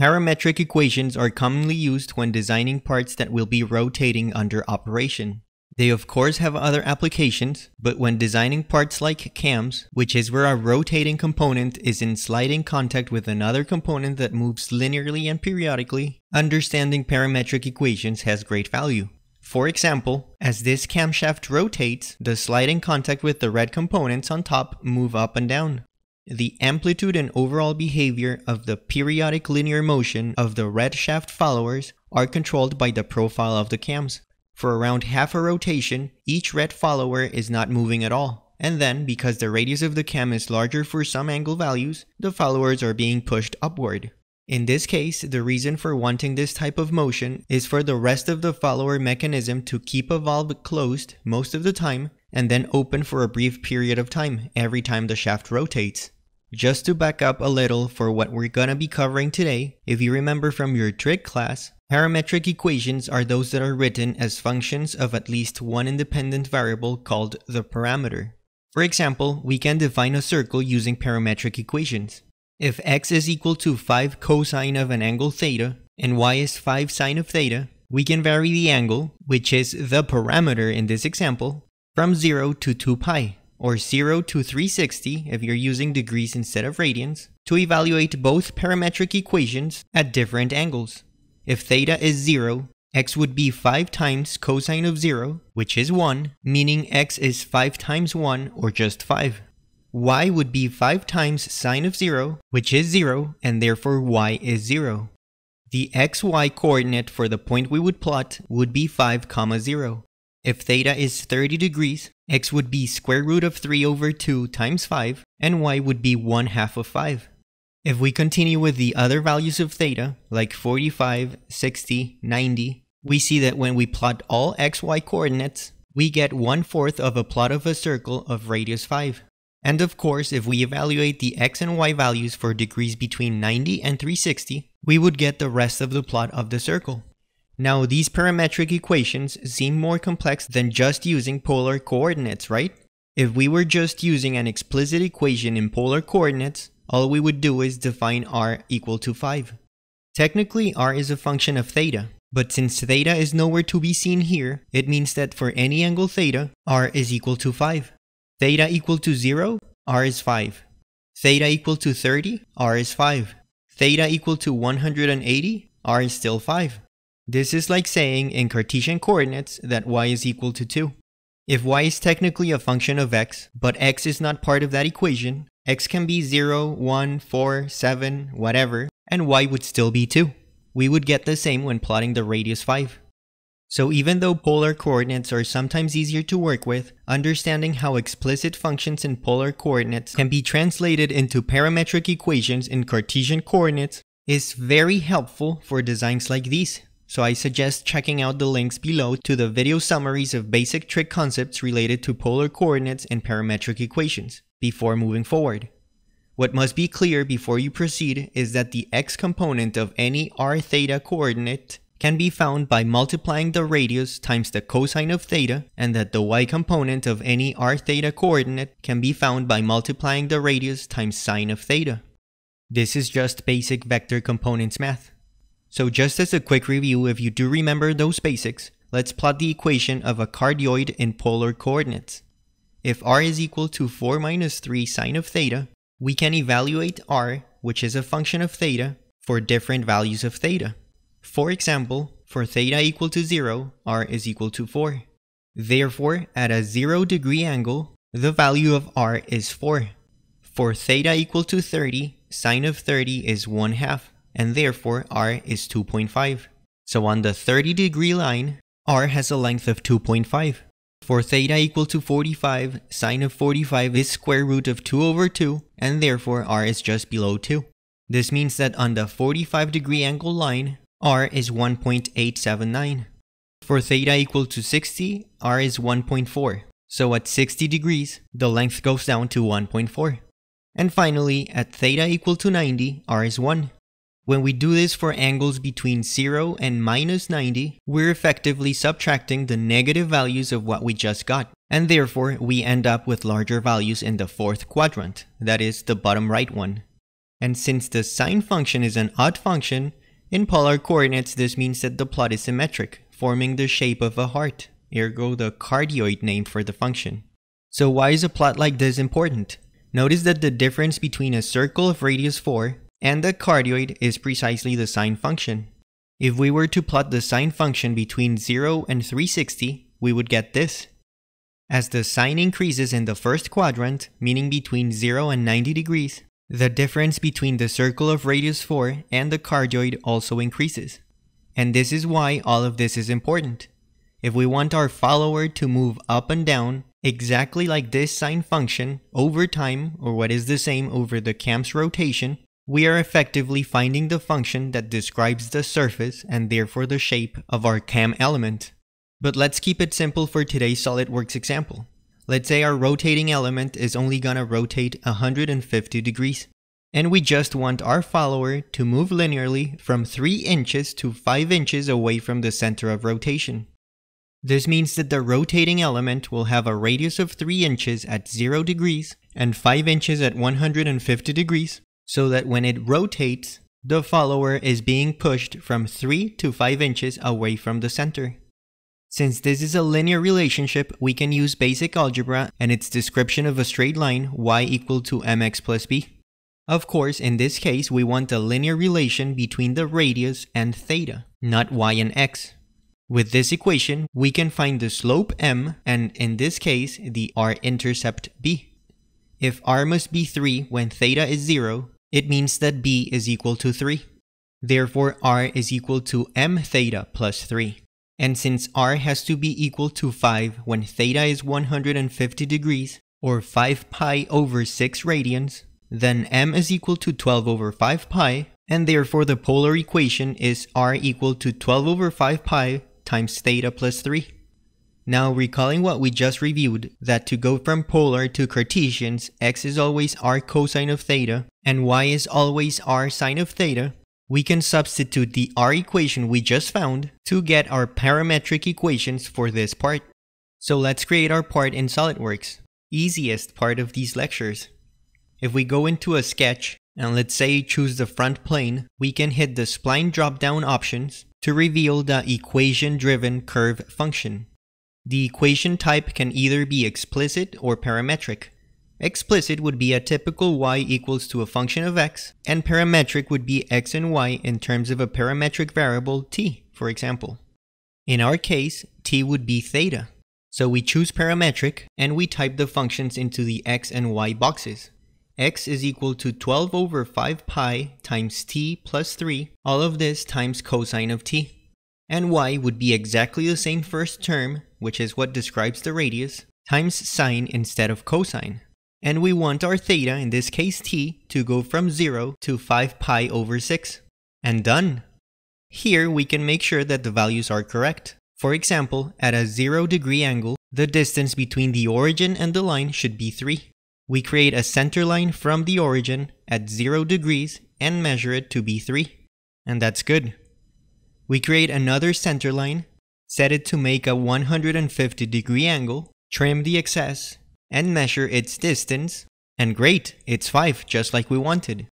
Parametric equations are commonly used when designing parts that will be rotating under operation. They of course have other applications, but when designing parts like cams, which is where a rotating component is in sliding contact with another component that moves linearly and periodically, understanding parametric equations has great value. For example, as this camshaft rotates, the sliding contact with the red components on top move up and down. The amplitude and overall behavior of the periodic linear motion of the red shaft followers are controlled by the profile of the cams. For around half a rotation, each red follower is not moving at all. And then, because the radius of the cam is larger for some angle values, the followers are being pushed upward. In this case, the reason for wanting this type of motion is for the rest of the follower mechanism to keep a valve closed most of the time and then open for a brief period of time every time the shaft rotates. Just to back up a little for what we're gonna be covering today, if you remember from your trig class, Parametric equations are those that are written as functions of at least one independent variable called the parameter. For example, we can define a circle using parametric equations. If x is equal to 5 cosine of an angle theta and y is 5 sine of theta, we can vary the angle, which is the parameter in this example, from 0 to 2 pi, or 0 to 360 if you're using degrees instead of radians, to evaluate both parametric equations at different angles. If theta is 0, x would be 5 times cosine of 0, which is 1, meaning x is 5 times 1, or just 5. y would be 5 times sine of 0, which is 0, and therefore y is 0. The xy coordinate for the point we would plot would be 5 comma 0. If theta is 30 degrees, x would be square root of 3 over 2 times 5, and y would be 1 half of 5. If we continue with the other values of theta, like 45, 60, 90, we see that when we plot all xy coordinates, we get one fourth of a plot of a circle of radius 5. And of course, if we evaluate the x and y values for degrees between 90 and 360, we would get the rest of the plot of the circle. Now, these parametric equations seem more complex than just using polar coordinates, right? If we were just using an explicit equation in polar coordinates, all we would do is define r equal to 5. Technically, r is a function of theta, but since theta is nowhere to be seen here, it means that for any angle theta, r is equal to 5. Theta equal to 0, r is 5. Theta equal to 30, r is 5. Theta equal to 180, r is still 5. This is like saying in Cartesian coordinates that y is equal to 2. If y is technically a function of x, but x is not part of that equation, x can be 0, 1, 4, 7, whatever, and y would still be 2. We would get the same when plotting the radius 5. So even though polar coordinates are sometimes easier to work with, understanding how explicit functions in polar coordinates can be translated into parametric equations in Cartesian coordinates is very helpful for designs like these. So I suggest checking out the links below to the video summaries of basic trig concepts related to polar coordinates and parametric equations before moving forward. What must be clear before you proceed is that the x component of any r theta coordinate can be found by multiplying the radius times the cosine of theta and that the y component of any r theta coordinate can be found by multiplying the radius times sine of theta. This is just basic vector components math. So just as a quick review, if you do remember those basics, let's plot the equation of a cardioid in polar coordinates. If r is equal to 4 minus 3 sine of theta, we can evaluate r, which is a function of theta, for different values of theta. For example, for theta equal to 0, r is equal to 4. Therefore, at a 0 degree angle, the value of r is 4. For theta equal to 30, sine of 30 is 1 half, and therefore r is 2.5. So on the 30 degree line, r has a length of 2.5. For theta equal to 45, sine of 45 is square root of 2 over 2, and therefore r is just below 2. This means that on the 45 degree angle line, r is 1.879. For theta equal to 60, r is 1.4. So at 60 degrees, the length goes down to 1.4. And finally, at theta equal to 90, r is 1. When we do this for angles between 0 and minus 90, we're effectively subtracting the negative values of what we just got, and therefore we end up with larger values in the fourth quadrant, that is, the bottom right one. And since the sine function is an odd function, in polar coordinates this means that the plot is symmetric, forming the shape of a heart, ergo the cardioid name for the function. So why is a plot like this important? Notice that the difference between a circle of radius 4 and the cardioid is precisely the sine function. If we were to plot the sine function between 0 and 360, we would get this. As the sine increases in the first quadrant, meaning between 0 and 90 degrees, the difference between the circle of radius 4 and the cardioid also increases. And this is why all of this is important. If we want our follower to move up and down, exactly like this sine function, over time, or what is the same over the cam's rotation, we are effectively finding the function that describes the surface and therefore the shape of our cam element. But let's keep it simple for today's SolidWorks example. Let's say our rotating element is only gonna rotate 150 degrees. And we just want our follower to move linearly from 3 inches to 5 inches away from the center of rotation. This means that the rotating element will have a radius of 3 inches at 0 degrees and 5 inches at 150 degrees, so that when it rotates, the follower is being pushed from 3 to 5 inches away from the center. Since this is a linear relationship, we can use basic algebra and its description of a straight line y equal to mx plus b. Of course, in this case, we want a linear relation between the radius and theta, not y and x. With this equation, we can find the slope m and, in this case, the r-intercept b. If r must be 3 when theta is 0, it means that b is equal to 3. Therefore, r is equal to m theta plus 3. And since r has to be equal to 5 when theta is 150 degrees, or 5 pi over 6 radians, then m is equal to 12 over 5 pi, and therefore the polar equation is r equal to 12 over 5 pi times theta plus 3. Now recalling what we just reviewed, that to go from polar to Cartesians, x is always r cosine of theta, and y is always r sine of theta, we can substitute the R equation we just found to get our parametric equations for this part. So let's create our part in SOLIDWORKS, easiest part of these lectures. If we go into a sketch, and let's say choose the front plane, we can hit the spline drop-down options to reveal the equation-driven curve function. The equation type can either be explicit or parametric. Explicit would be a typical y equals to a function of x, and parametric would be x and y in terms of a parametric variable t, for example. In our case, t would be theta. So we choose parametric, and we type the functions into the x and y boxes. x is equal to 12 over 5 pi times t plus 3, all of this times cosine of t. And y would be exactly the same first term, which is what describes the radius, times sine instead of cosine. And we want our theta, in this case t, to go from 0 to 5 pi over 6. And done! Here we can make sure that the values are correct. For example, at a 0 degree angle, the distance between the origin and the line should be 3. We create a center line from the origin at 0 degrees and measure it to be 3. And that's good. We create another center line, set it to make a 150 degree angle, trim the excess, and measure its distance, and great, it's 5, just like we wanted.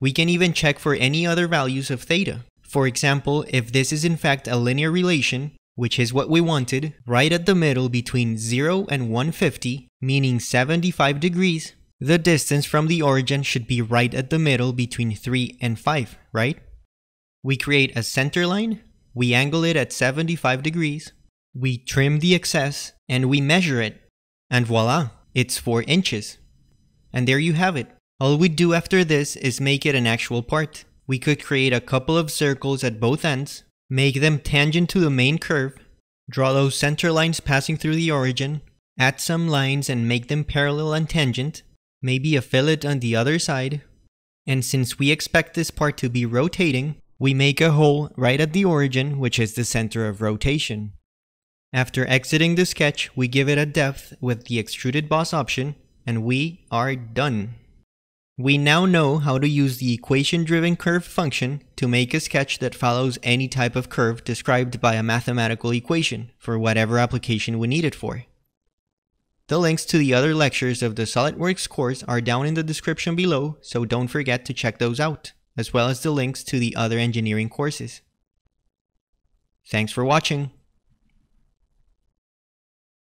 We can even check for any other values of theta. For example, if this is in fact a linear relation, which is what we wanted, right at the middle between 0 and 150, meaning 75 degrees, the distance from the origin should be right at the middle between 3 and 5, right? We create a center line, we angle it at 75 degrees, we trim the excess, and we measure it. And voila, it's 4 inches. And there you have it. All we do after this is make it an actual part. We could create a couple of circles at both ends, make them tangent to the main curve, draw those center lines passing through the origin, add some lines and make them parallel and tangent, maybe a fillet on the other side. And since we expect this part to be rotating, we make a hole right at the origin, which is the center of rotation. After exiting the sketch, we give it a depth with the extruded boss option, and we are done. We now know how to use the equation-driven curve function to make a sketch that follows any type of curve described by a mathematical equation for whatever application we need it for. The links to the other lectures of the SOLIDWORKS course are down in the description below, so don't forget to check those out, as well as the links to the other engineering courses. Thanks for watching.